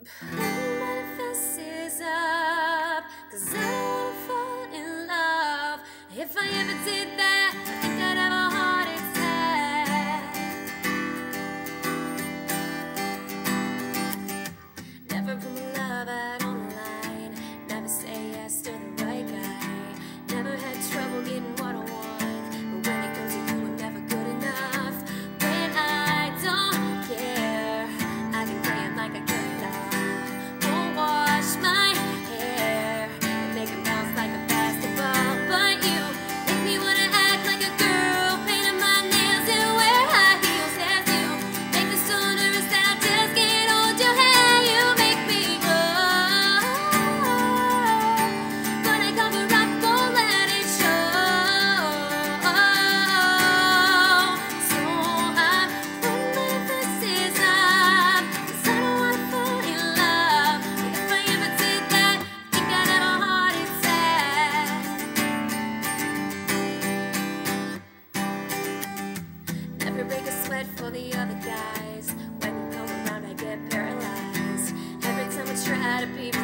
Yeah. know the other guys. When you come around, I get paralyzed. Every time I try to be